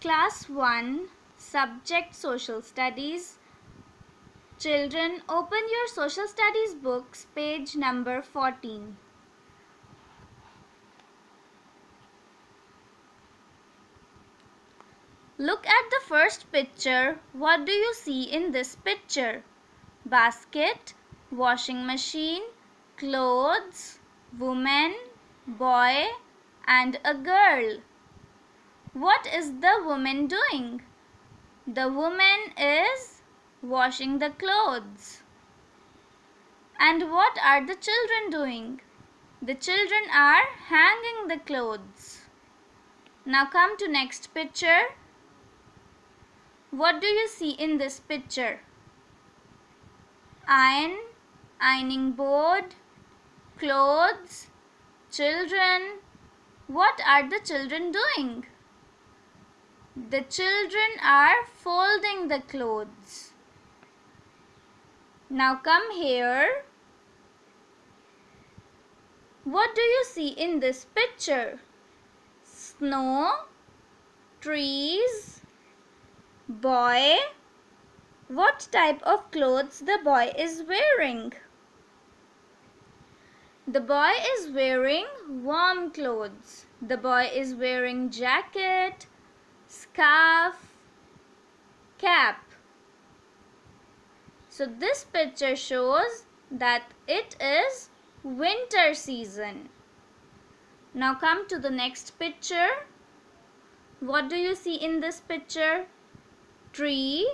Class 1 Subject Social Studies Children open your social studies books page number 14. Look at the first picture. What do you see in this picture? Basket, washing machine, clothes, woman, boy and a girl. What is the woman doing? The woman is washing the clothes. And what are the children doing? The children are hanging the clothes. Now come to next picture. What do you see in this picture? Iron, ironing board, clothes, children. What are the children doing? The children are folding the clothes. Now come here. What do you see in this picture? Snow, trees, boy. What type of clothes the boy is wearing? The boy is wearing warm clothes. The boy is wearing jacket, scarf, cap. So this picture shows that it is winter season. Now come to the next picture. What do you see in this picture? Tree,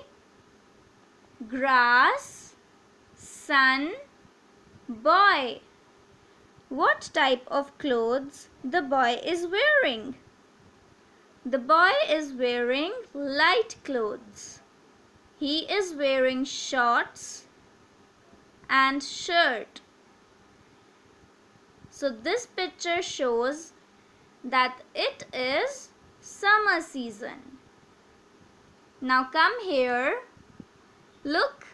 grass, sun, boy. What type of clothes the boy is wearing? The boy is wearing light clothes. He is wearing shorts and shirt. So this picture shows that it is summer season. Now come here. Look.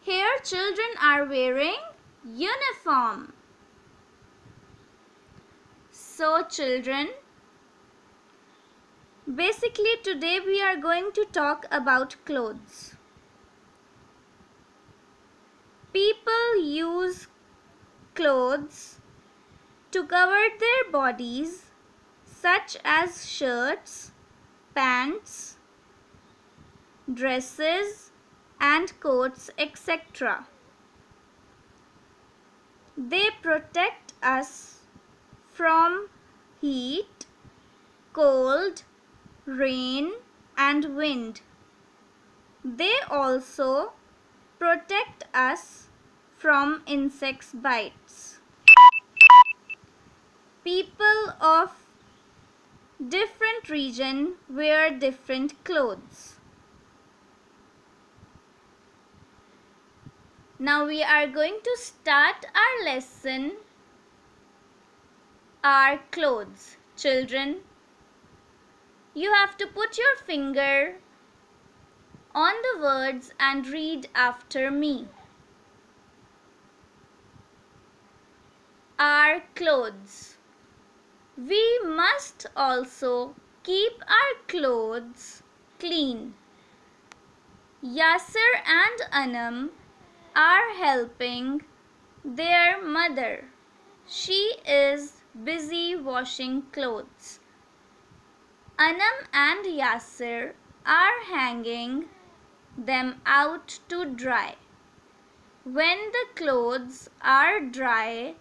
Here children are wearing uniform. So children, Basically today we are going to talk about clothes. People use clothes to cover their bodies such as shirts, pants, dresses and coats etc. They protect us from heat, cold rain and wind. They also protect us from insects bites. People of different region wear different clothes. Now we are going to start our lesson our clothes. Children, you have to put your finger on the words and read after me. Our clothes. We must also keep our clothes clean. Yasser and Anam are helping their mother. She is busy washing clothes. Anam and Yasser are hanging them out to dry. When the clothes are dry,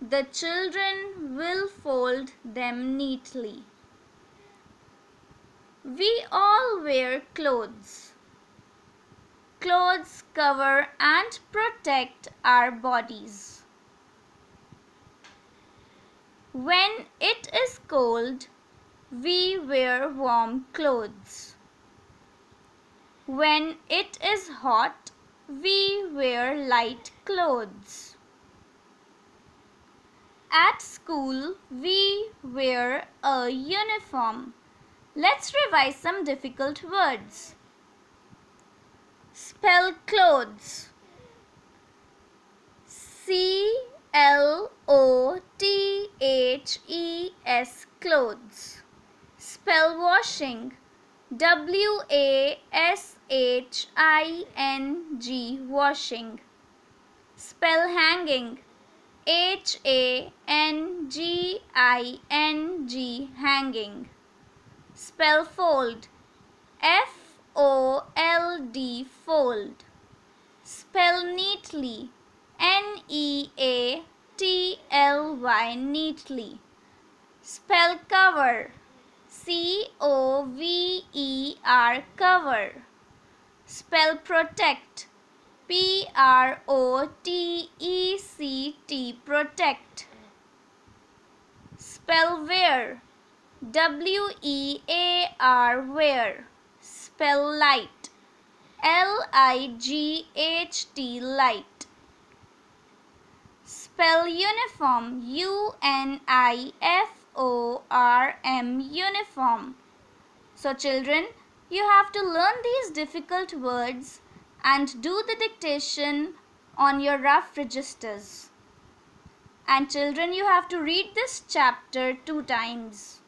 the children will fold them neatly. We all wear clothes. Clothes cover and protect our bodies. When it is cold, we wear warm clothes. When it is hot, we wear light clothes. At school, we wear a uniform. Let's revise some difficult words. Spell clothes. C L O T H E S clothes. Spell washing. W A S H I N G washing. Spell hanging. H A N G I N G hanging. Spell fold. F O L D fold. Spell neatly. N E A T L Y neatly. Spell cover. C O V E R cover. Spell protect. P R O T E C T protect. Spell wear. W E A R wear. Spell light. L I G H T light. Spell uniform. U N I F O R M uniform. So children, you have to learn these difficult words and do the dictation on your rough registers. And children, you have to read this chapter two times.